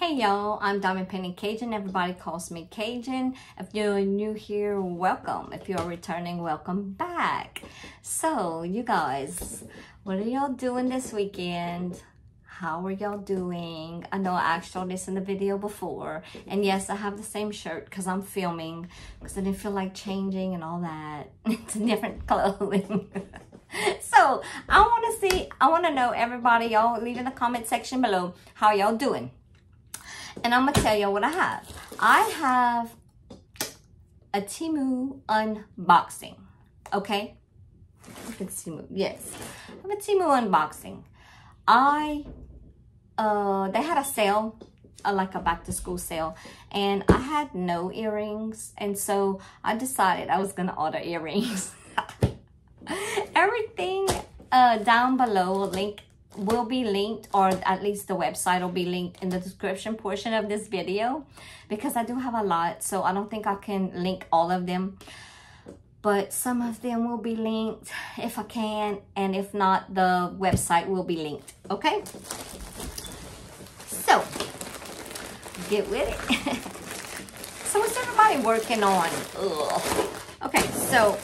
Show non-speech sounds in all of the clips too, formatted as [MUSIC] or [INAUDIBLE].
Hey y'all, I'm Diamond Painting Cajun. Everybody calls me Cajun. If you're new here, welcome. If you're returning, welcome back. So, you guys, what are y'all doing this weekend? How are y'all doing? I know I asked y'all this in the video before. And yes, I have the same shirt because I'm filming because I didn't feel like changing and all that. [LAUGHS] it's different clothing. [LAUGHS] so, I want to see, I want to know everybody, y'all leave in the comment section below how y'all doing and I'm gonna tell you what I have. I have a Temu unboxing, okay? Temu, yes. I have a Temu unboxing. I, uh, they had a sale, uh, like a back to school sale, and I had no earrings, and so I decided I was gonna order [LAUGHS] earrings. Everything uh, down below, link will be linked or at least the website will be linked in the description portion of this video because I do have a lot so I don't think I can link all of them. But some of them will be linked if I can and if not the website will be linked okay? So get with it. [LAUGHS] So what's everybody working on? Ugh. okay so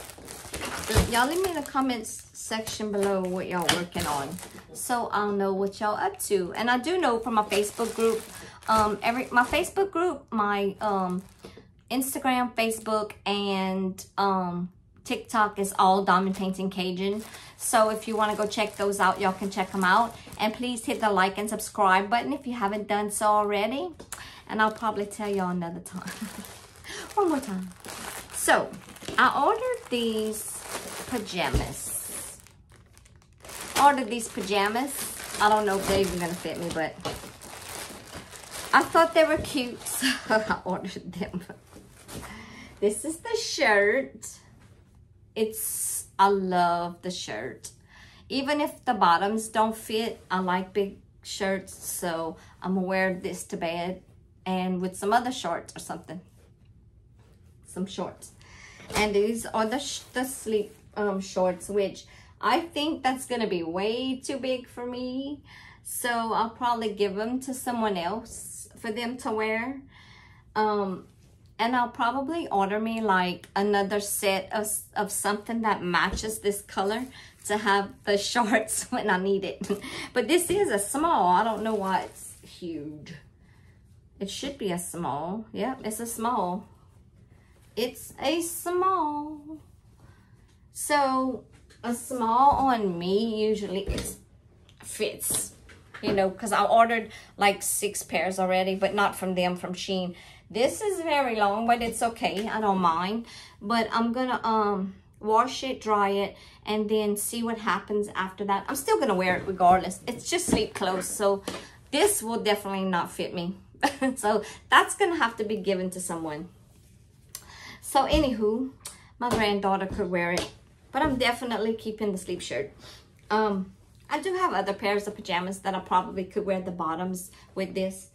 y'all leave me in the comments section below what y'all working on so I'll know what y'all up to. And I do know from my Facebook group, um, every my Facebook group, my um, Instagram, Facebook, and um, TikTok is all Diamond Painting Cajun. So if you want to go check those out, y'all can check them out. And please hit the like and subscribe button if you haven't done so already. And I'll probably tell y'all another time. [LAUGHS] One more time. So, I ordered these pajamas ordered these pajamas. I don't know if they're even to fit me, but I thought they were cute, [LAUGHS] so I ordered them. This is the shirt. It's, I love the shirt. Even if the bottoms don't fit, I like big shirts, so I'm gonna wear this to bed and with some other shorts or something. Some shorts. And these are the, the sleep um, shorts, which I think that's going to be way too big for me. So I'll probably give them to someone else for them to wear. Um, and I'll probably order me like another set of, of something that matches this color to have the [LAUGHS] shorts when I need it. [LAUGHS] but this is a small. I don't know why it's huge. It should be a small. Yep, it's a small. It's a small. So a small on me usually is fits you know because i ordered like six pairs already but not from them from Shein. This is very long but it's okay. I don't mind. But i'm gonna um wash it dry it and then see what happens after that. I'm still gonna wear it regardless. It's just sleep clothes so this will definitely not fit me. [LAUGHS] So that's gonna have to be given to someone. So anywho my granddaughter could wear it but I'm definitely keeping the sleep shirt. Um, I do have other pairs of pajamas that I probably could wear the bottoms with this.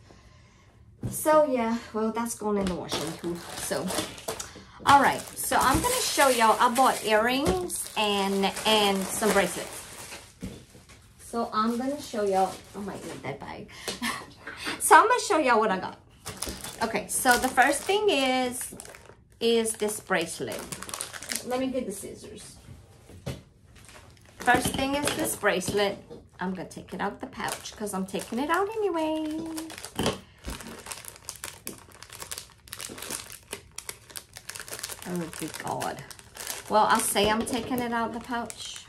So yeah, well, that's going in the washing too. So, all right. So I'm going to show y'all, I bought earrings and, and some bracelets. So I'm going to show y'all, I might need that bag. [LAUGHS] so I'm going to show y'all what I got. Okay, so the first thing is, is this bracelet. Let me get the scissors. First thing is this bracelet. I'm going to take it out the pouch because I'm taking it out anyway. Oh, good God. Well, I'll say I'm taking it out the pouch.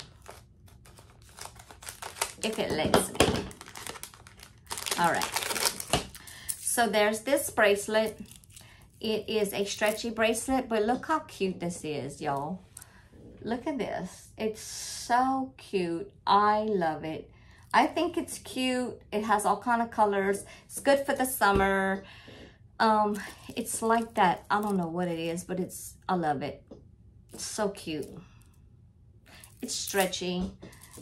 If it lets me. All right. So there's this bracelet. It is a stretchy bracelet, but look how cute this is, y'all. Look at this. It's so cute. I love it. I think it's cute. It has all kind of colors. It's good for the summer. Um, it's like that. I don't know what it is, but it's, I love it. It's so cute. It's stretchy.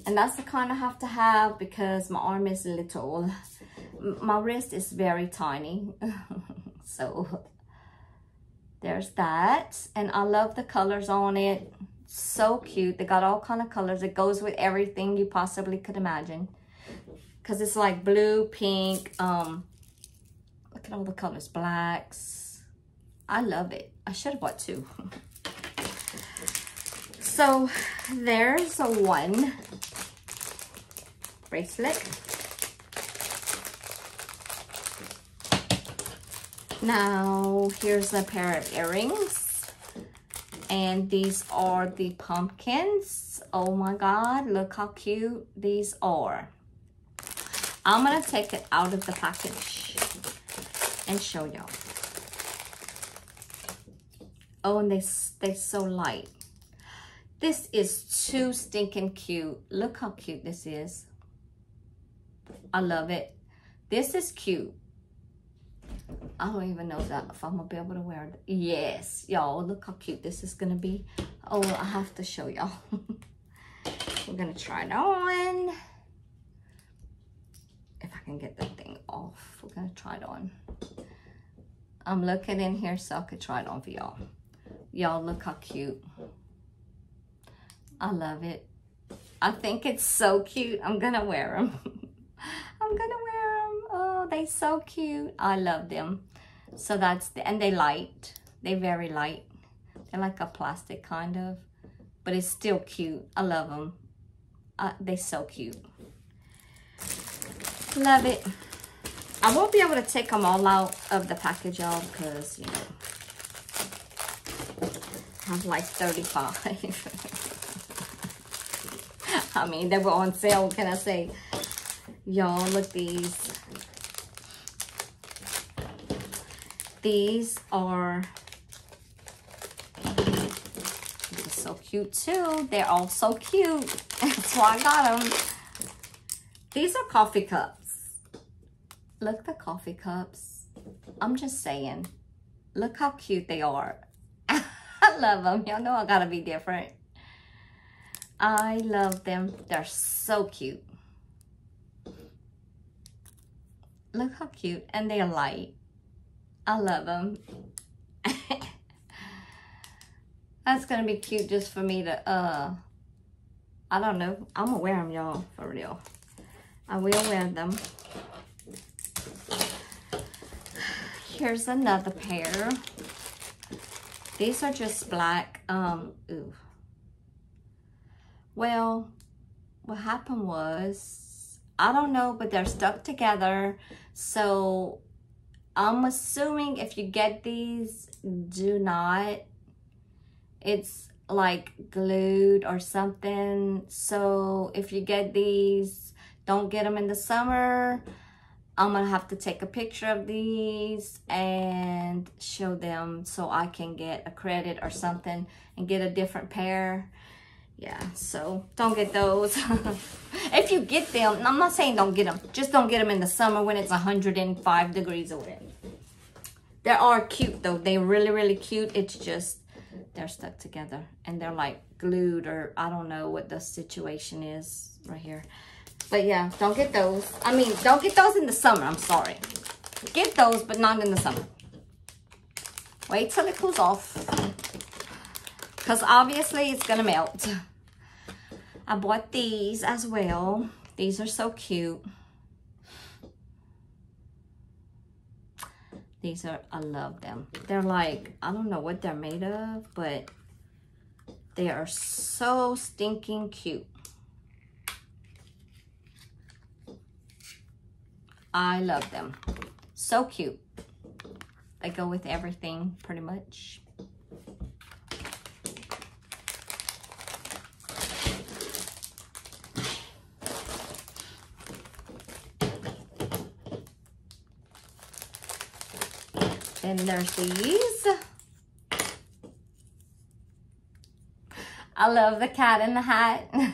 And that's the kind I have to have because my arm is little. My wrist is very tiny. [LAUGHS] so there's that. And I love the colors on it so cute they got all kind of colors it goes with everything you possibly could imagine because it's like blue pink um Look at all the colors. Blacks. I love it. I should have bought two. [LAUGHS] so there's a one bracelet. Now, here's a pair of earrings. And these are the pumpkins. Oh my God, look how cute these are. I'm gonna take it out of the package and show y'all. Oh, and they, they're so light. This is too stinking cute. Look how cute this is. I love it. This is cute. I don't even know that if I'm gonna be able to wear it. Yes, y'all, look how cute this is gonna be. Oh, I have to show y'all. [LAUGHS] We're gonna try it on. If I can get the thing off, we're gonna try it on. I'm looking in here so I could try it on for y'all. Y'all, look how cute. I love it. I think it's so cute. I'm gonna wear them. [LAUGHS] I'm gonna wear they so cute. I love them. So that's the, and they light. They very light. They're like a plastic kind of, but it's still cute. I love them. Uh, they're so cute. Love it. I won't be able to take them all out of the package, y'all, because, you know, I have like 35. [LAUGHS] I mean, they were on sale, can I say? Y'all, look these. These are so cute too. They're all so cute. [LAUGHS] That's why I got them. These are coffee cups. Look the coffee cups. I'm just saying. Look how cute they are. [LAUGHS] I love them. Y'all know I gotta be different. I love them. They're so cute. Look how cute. And they're light. I love them. [LAUGHS] That's gonna be cute just for me to, uh, I don't know. I'm gonna wear them, y'all, for real. I will wear them. Here's another pair. These are just black. Um, ooh. Well, what happened was, I don't know, but they're stuck together. So I'm assuming if you get these, do not. It's like glued or something. So if you get these, don't get them in the summer. I'm gonna have to take a picture of these and show them so I can get a credit or something and get a different pair. Yeah, so don't get those. [LAUGHS] if you get them, I'm not saying don't get them. Just don't get them in the summer when it's 105 degrees or whatever. They are cute though. They're really, really cute. It's just they're stuck together and they're like glued or I don't know what the situation is right here. But yeah, don't get those. I mean, don't get those in the summer. I'm sorry. Get those, but not in the summer. Wait till it cools off. Because obviously it's going to melt. [LAUGHS] I bought these as well. These are so cute. These are, I love them. They're like, I don't know what they're made of, but they are so stinking cute. I love them. So cute. They go with everything pretty much. Then there's these. I love the cat in the hat. [LAUGHS]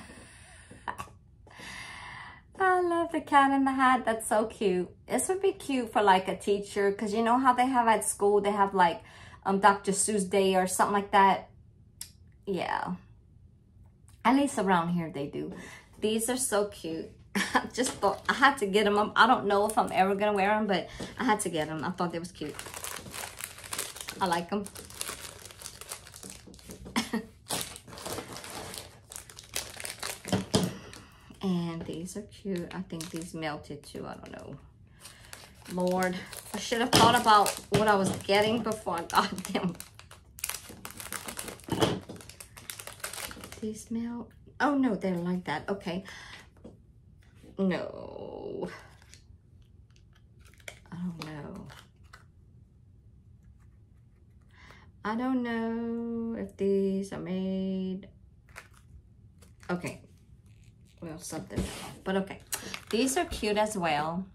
I love the cat in the hat. That's so cute. This would be cute for like a teacher because you know how they have at school, they have like um Dr. Seuss Day or something like that. Yeah. At least around here they do. These are so cute. [LAUGHS] I just thought I had to get them. I don't know if I'm ever going to wear them, but I had to get them. I thought they was cute. I like them. and these are cute. I think these melted too. I don't know. Lord, I should have thought about what I was getting before I got [LAUGHS] them. These melt. oh no, they're like that, okay. No. I don't know. I don't know if these are made. Okay. Well, something. But okay. These are cute as well.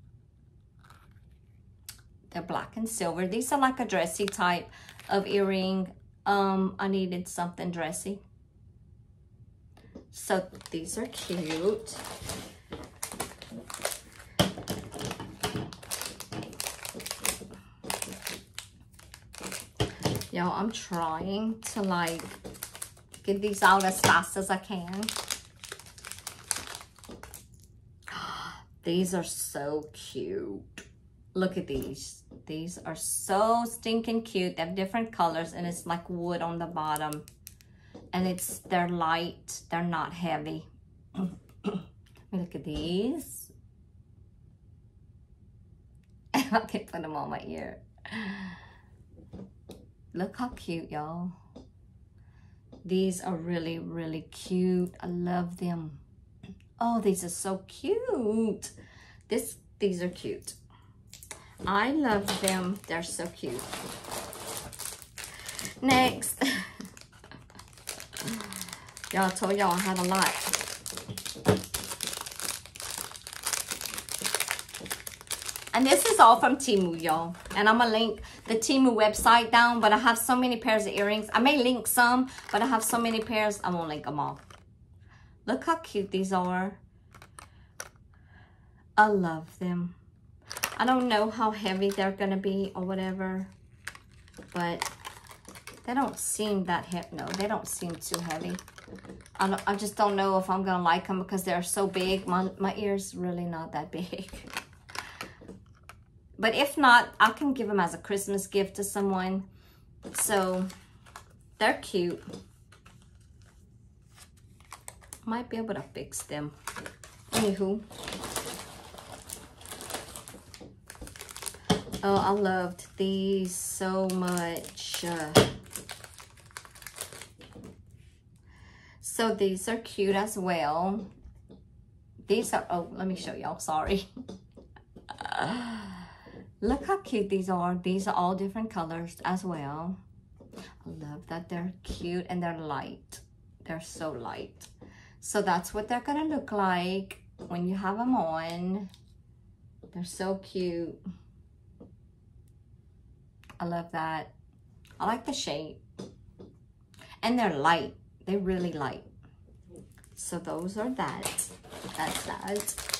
They're black and silver. These are like a dressy type of earring. Um, I needed something dressy. So these are cute. Y'all, I'm trying to like get these out as fast as I can. [GASPS] These are so cute. Look at these. These are so stinking cute. They have different colors and it's like wood on the bottom. And it's, they're light. They're not heavy. [CLEARS THROAT] Look at these. [LAUGHS] I can put them on my ear. Look how cute, y'all. These are really, really cute. I love them. [CLEARS THROAT] Oh, these are so cute. This, these are cute. I love them. They're so cute. Next. [LAUGHS] y'all told y'all I had a lot. And this is all from Temu, y'all. And I'm going to link the Temu website down. But I have so many pairs of earrings. I may link some, but I have so many pairs, I won't link them all. Look how cute these are. I love them. I don't know how heavy they're going to be or whatever. But they don't seem that heavy. No, they don't seem too heavy. I, I just don't know if I'm going to like them because they're so big. My, my ear's really not that [LAUGHS] big. But if not, I can give them as a Christmas gift to someone. So they're cute. Might be able to fix them. Anywho. Oh, I loved these so much. Uh, so these are cute as well. These are, oh, let me show y'all, sorry. [LAUGHS] Look how cute these are. These are all different colors as well. I love that they're cute and they're light. They're so light. So that's what they're gonna look like when you have them on. They're so cute. I love that. I like the shape. And they're light. They're really light. So those are that. That's that.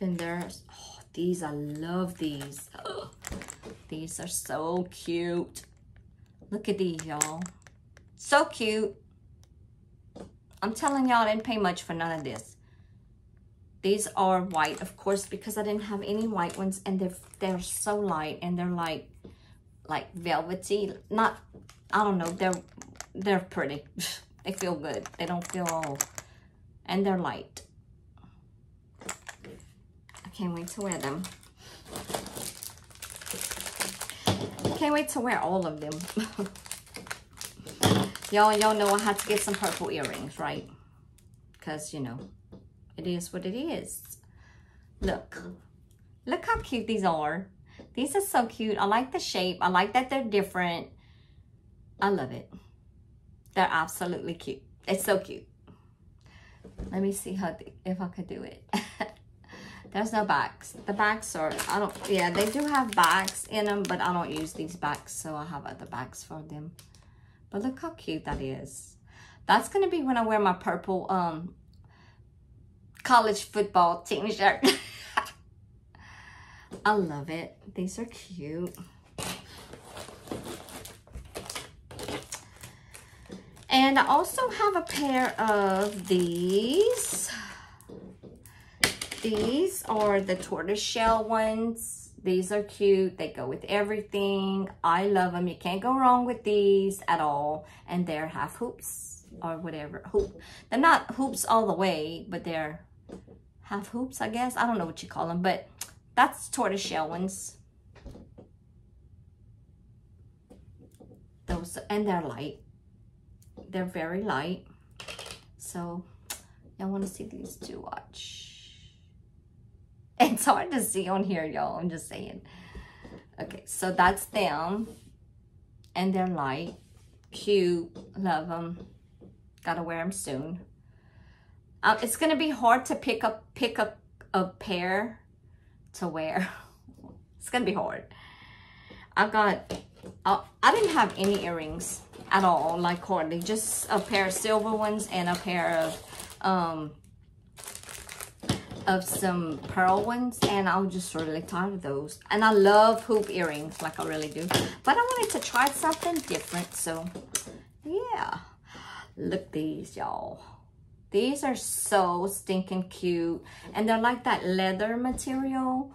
And there's, oh, these, I love these. Oh, these are so cute. Look at these, y'all. So cute. I'm telling y'all, I didn't pay much for none of this. These are white, of course, because I didn't have any white ones. And they're, they're so light. And they're like, like velvety. Not, I don't know. They're, they're pretty. [LAUGHS] they feel good. They don't feel all. And they're light. Can't wait to wear them. Can't wait to wear all of them. [LAUGHS] y'all, y'all know I had to get some purple earrings, right? Because, you know, it is what it is. Look. Look how cute these are. These are so cute. I like the shape. I like that they're different. I love it. They're absolutely cute. It's so cute. Let me see how if I could do it. [LAUGHS] There's no backs. The backs are, I don't, yeah, they do have backs in them, but I don't use these backs, so I have other backs for them. But look how cute that is. That's going to be when I wear my purple um college football team shirt. [LAUGHS] I love it. These are cute. And I also have a pair of these. These are the tortoiseshell ones. These are cute. They go with everything. I love them. You can't go wrong with these at all. And they're half hoops. or whatever. Hoop. They're not hoops all the way, but they're half hoops, I guess. I don't know what you call them, but that's tortoiseshell ones. Those, and they're light. They're very light. So, y'all want to see these two? Watch. It's hard to see on here, y'all. I'm just saying. Okay, so that's them. And they're light. Cute. Love them. Gotta wear them soon. Uh, it's gonna be hard to pick up pick up a pair to wear. [LAUGHS] it's gonna be hard. I got, uh, I didn't have any earrings at all, like hardly. Just a pair of silver ones and a pair of, um, of some pearl ones. And I'm just really tired of those. And I love hoop earrings, like I really do. But I wanted to try something different, so yeah. Look these, y'all. These are so stinking cute. And they're like that leather material.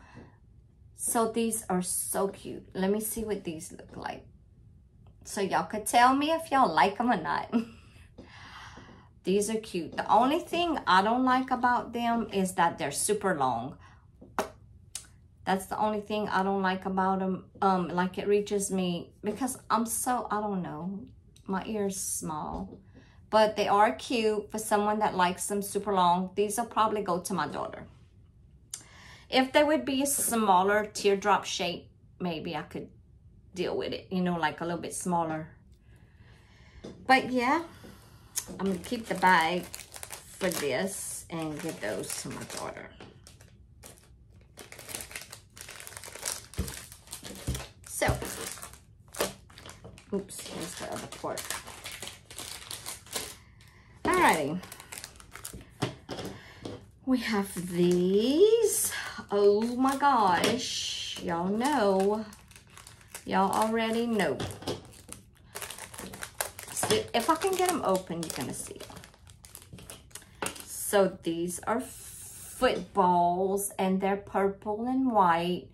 So these are so cute. Let me see what these look like. So y'all could tell me if y'all like them or not. [LAUGHS] these are cute. The only thing I don't like about them is that they're super long. That's the only thing I don't like about them. Um, like it reaches me because I'm so, I don't know, my ear's small but they are cute for someone that likes them super long. These will probably go to my daughter. If they would be a smaller teardrop shape, maybe I could deal with it, you know, like a little bit smaller. But yeah, I'm gonna keep the bag for this and give those to my daughter. So, oops, here's the other part. Alrighty. We have these. Oh my gosh. Y'all know. Y'all already know. If I can get them open, you're going to see So these are footballs and they're purple and white.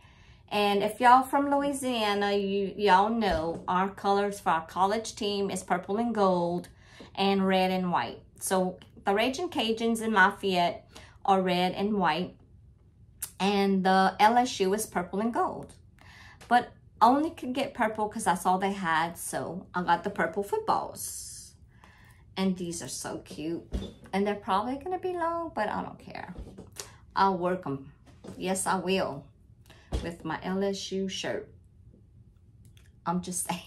And if y'all from Louisiana, you y'all know our colors for our college team is purple and gold and red and white. So the Raging Cajuns in Lafayette are red and white. And the LSU is purple and gold. But only could get purple because that's all they had. So I got the purple footballs. And these are so cute. And they're probably going to be long, but I don't care. I'll work them. Yes, I will. With my LSU shirt. I'm just [LAUGHS] saying.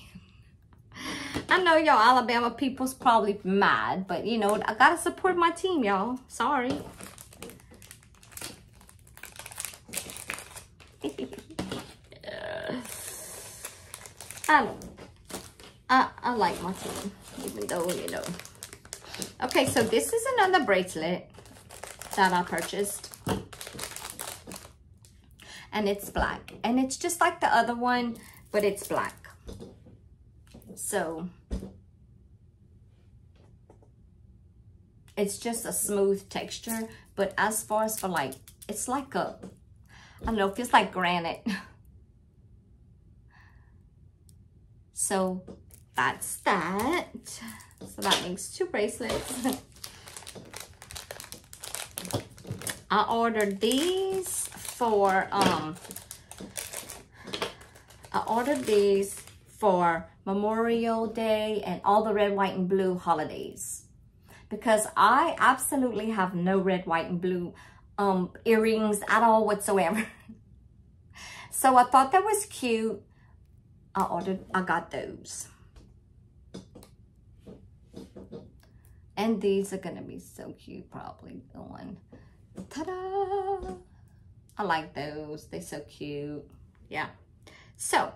I know y'all Alabama people's probably mad, but you know, I gotta support my team, y'all. Sorry. [LAUGHS] I don't I, I like my team, even though, you know. Okay, so this is another bracelet that I purchased. And it's black. And it's just like the other one, but it's black. So it's just a smooth texture. But as far as for like, it's like a, I don't know, it feels like granite. [LAUGHS] So that's that. So that makes two bracelets. [LAUGHS] I ordered these for, um, I ordered these for Memorial Day and all the red, white, and blue holidays. Because I absolutely have no red, white, and blue um, earrings at all whatsoever. [LAUGHS] so I thought that was cute. I ordered, I got those. And these are going to be so cute probably going. Ta-da! I like those. They're so cute. Yeah. So,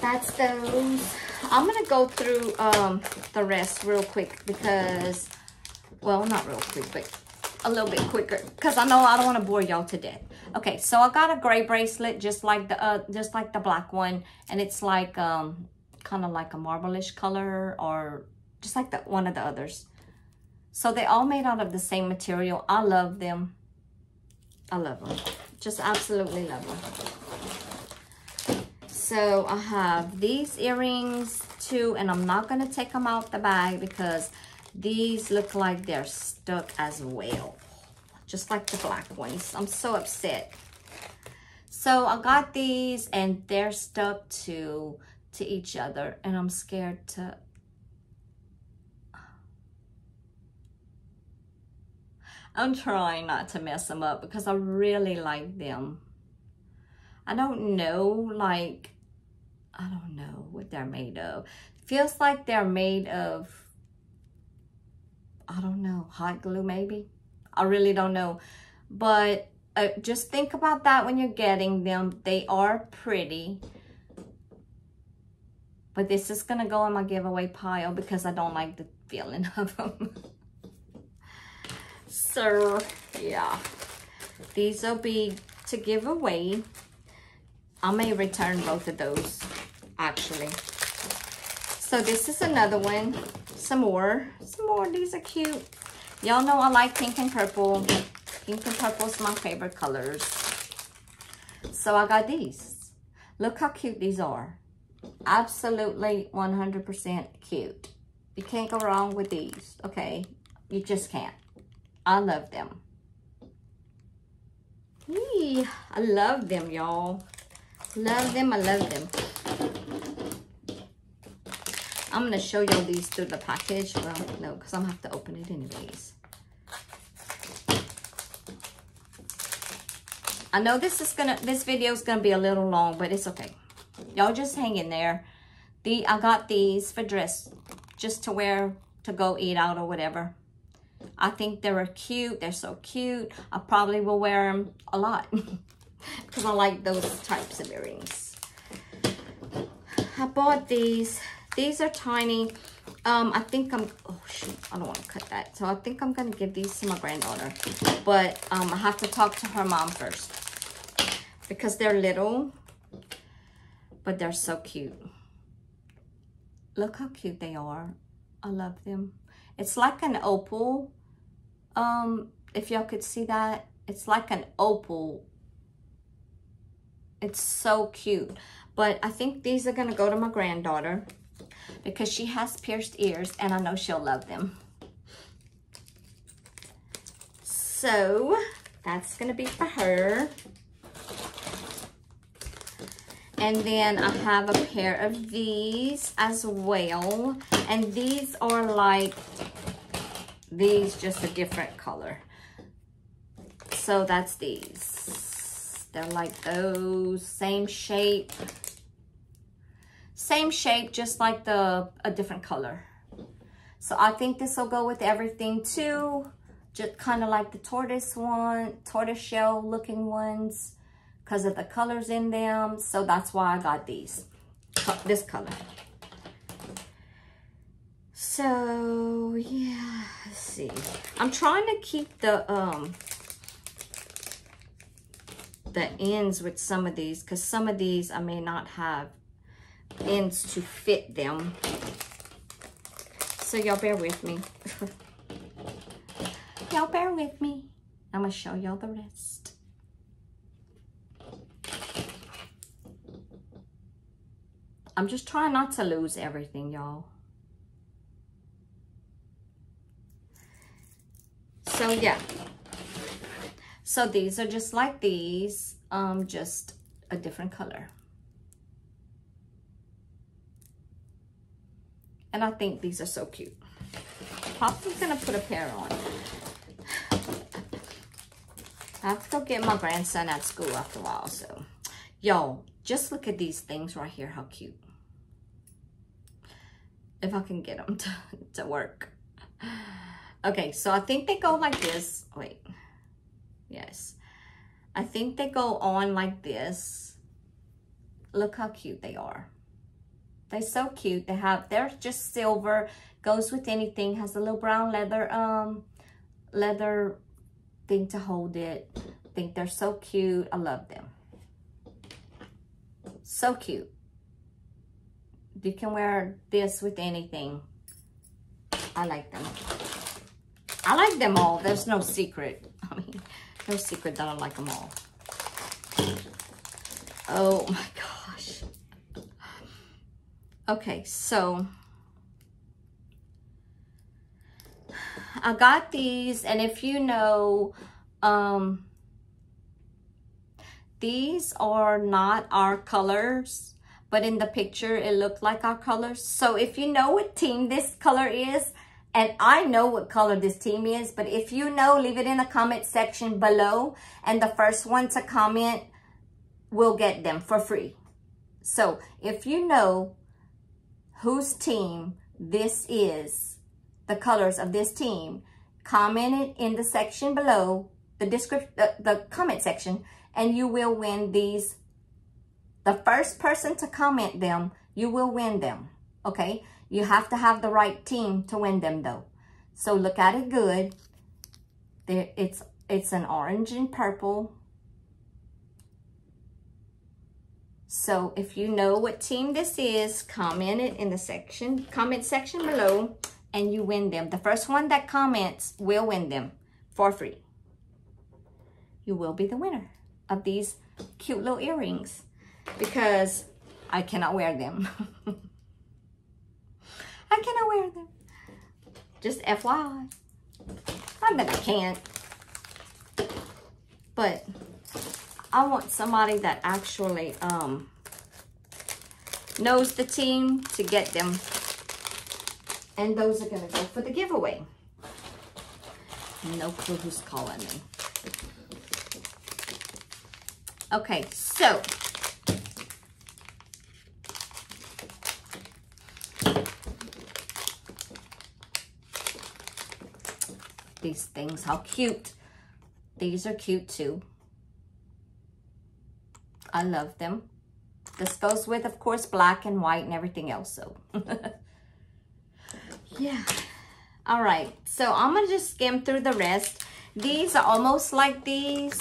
that's those. I'm going to go through um, the rest real quick because, well, not real quick, but a little bit quicker because I know I don't want to bore y'all to death. Okay, so I got a gray bracelet just like the uh, just like the black one, and it's like um, kind of like a marble-ish color or just like the one of the others. So they all made out of the same material. I love them. I love them. Just absolutely love them. So I have these earrings too, and I'm not gonna take them out the bag because these look like they're stuck as well. Just like the black ones. I'm so upset. So I got these and they're stuck to, to each other and I'm scared to I'm trying not to mess them up because I really like them. I don't know, like, I don't know what they're made of. Feels like they're made of, I don't know, hot glue maybe? I really don't know. But uh, just think about that when you're getting them. They are pretty. But this is going to go in my giveaway pile because I don't like the feeling [LAUGHS] of them. so, yeah. These will be to give away. I may return both of those, actually. So this is another one. Some more. Some more. These are cute. Y'all know I like pink and purple. Pink and purple is my favorite colors. So I got these. Look how cute these are. Absolutely 100% cute. You can't go wrong with these, okay? You just can't. I love them. Eee, I love them, y'all. Love them, I love them. I'm going to show y'all these through the package. Well, no, because I'm going to have to open it anyways. I know this is gonna, this video is gonna be a little long, but it's okay. Y'all just hang in there. The I got these for dress, just to wear to go eat out or whatever. I think they were cute. They're so cute. I probably will wear them a lot [LAUGHS] because I like those types of earrings. I bought these. These are tiny. Um, I think I'm, oh shoot, I don't want to cut that. So I think I'm going to give these to my granddaughter. But um, I have to talk to her mom first. Because they're little, but they're so cute. Look how cute they are. I love them. It's like an opal. Um, if y'all could see that, it's like an opal. It's so cute. But I think these are going to go to my granddaughter because she has pierced ears and I know she'll love them. So that's to be for her. And then I have a pair of these as well. And these are like, these just a different color. So that's these. They're like those, same shape. Same shape, just like the a different color. So I think this will go with everything too. Just kind of like the tortoise one, tortoise shell looking ones because of the colors in them. So that's why I got these, this color. So yeah, let's see. I'm trying to keep the um the ends with some of these because some of these I may not have ends to fit them. So y'all bear with me. [LAUGHS] y'all bear with me. I'm going to show y'all the rest. I'm just trying not to lose everything, y'all. So yeah. So these are just like these, um, just a different color. And I think these are so cute. Poppy's gonna put a pair on. I have to go get my grandson at school after a while, so. Yo, just look at these things right here, how cute. If I can get them [LAUGHS] to, to work. Okay, so I think they go like this. Wait, yes. I think they go on like this. Look how cute they are. They're so cute. They have, they're just silver, goes with anything, has a little brown leather, um, leather thing to hold it. I think they're so cute. I love them. So cute. You can wear this with anything. I like them. I like them all. There's no secret. [LAUGHS] I mean, no secret that I like them all. Oh my gosh. Okay, so I got these, and if you know, um, these are not our colors, but in the picture, it looked like our colors. So if you know what team this color is, and I know what color this team is, but if you know, leave it in the comment section below, and the first one to comment will get them for free. So if you know whose team this is, the colors of this team, comment it in the section below, the description, the, the comment section, and you will win these. The first person to comment them, you will win them, okay? You have to have the right team to win them though. So look at it good. It's, it's an orange and purple. So if you know what team this is, comment it in the section, comment section below and you win them. The first one that comments will win them for free. You will be the winner of these cute little earrings because I cannot wear them. [LAUGHS] I cannot wear them. Just FYI. Not that I can't. But I want somebody that actually um, knows the team to get them and those are going to go for the giveaway. No clue who's calling me. Okay, so. These things, how cute. These are cute too. I love them. This goes with, of course, black and white and everything else. So. [LAUGHS] Yeah. All right so i'm gonna just skim through the rest. These are almost like these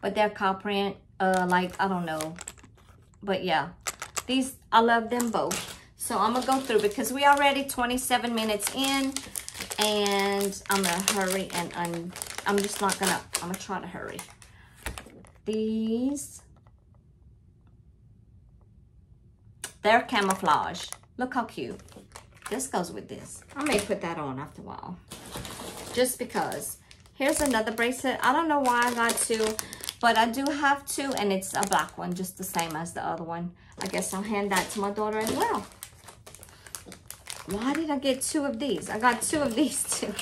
but they're cow print uh like i don't know. But yeah these i love them both. So i'm gonna go through because we already 27 minutes in and i'm gonna hurry and un i'm just not gonna i'm gonna try to hurry. These they're camouflage look how cute this goes with this. I may put that on after a while. Just because. Here's another bracelet. I don't know why I got two, but I do have two, and it's a black one, just the same as the other one. I guess I'll hand that to my daughter as well. Why did I get two of these? I got two of these [LAUGHS] too.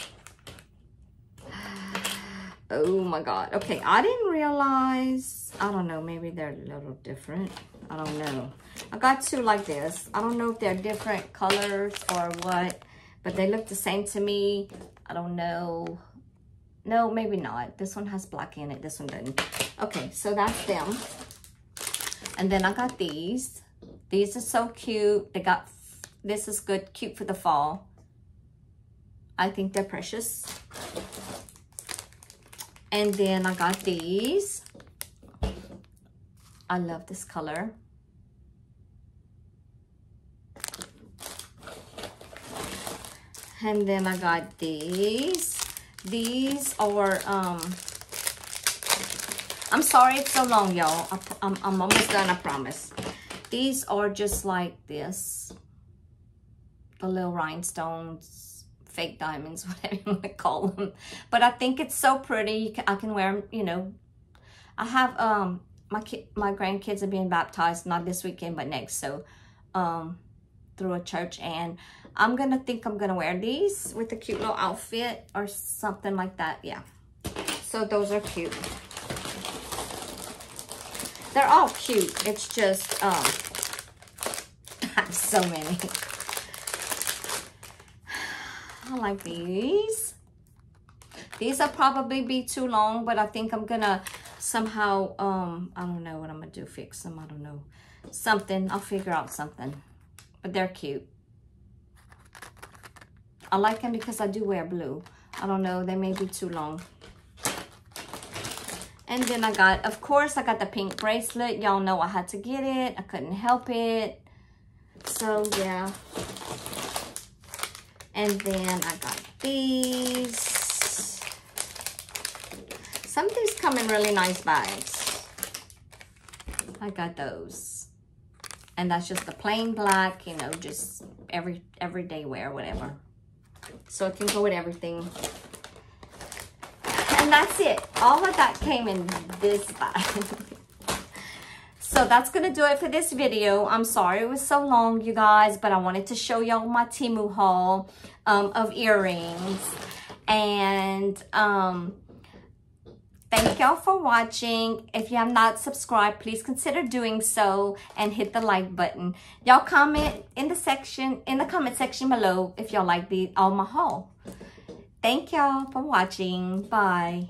Oh my God. Okay, I didn't realize, I don't know, maybe they're a little different. I don't know. I got two like this. I don't know if they're different colors or what, but they look the same to me. I don't know. No, maybe not. This one has black in it. This one doesn't. Okay, so that's them. And then I got these. These are so cute. They got, this is good, cute for the fall. I think they're precious. And then I got these. I love this color. And then I got these. These are, um, I'm sorry it's so long, y'all. I'm, I'm almost done, I promise. These are just like this. The little rhinestones fake diamonds, [LAUGHS] whatever you want to call them. But I think it's so pretty. I can wear them, you know. I have, um, my kid, my grandkids are being baptized, not this weekend, but next. So, um, through a church. And I'm to think I'm to wear these with a cute little outfit or something like that. Yeah. So those are cute. They're all cute. It's just, um, [LAUGHS] so many. [SIGHS] I like these. These will probably be too long, but I think I'm gonna somehow, um, I don't know what I'm gonna do, fix them, I don't know. Something, I'll figure out something. But they're cute. I like them because I do wear blue. I don't know, they may be too long. And then I got, of course, I got the pink bracelet. Y'all know I had to get it. I couldn't help it. So, yeah. And then I got these. Some of these come in really nice bags. I got those. And that's just the plain black, you know, just every everyday wear, whatever. So it can go with everything. And that's it. All of that came in this bag. [LAUGHS] So that's to do it for this video. I'm sorry it was so long, you guys, but I wanted to show y'all my Temu haul um, of earrings. And um, thank y'all for watching. If you have not subscribed, please consider doing so and hit the like button. Y'all comment in the section, in the comment section below if y'all like the all my haul. Thank y'all for watching. Bye.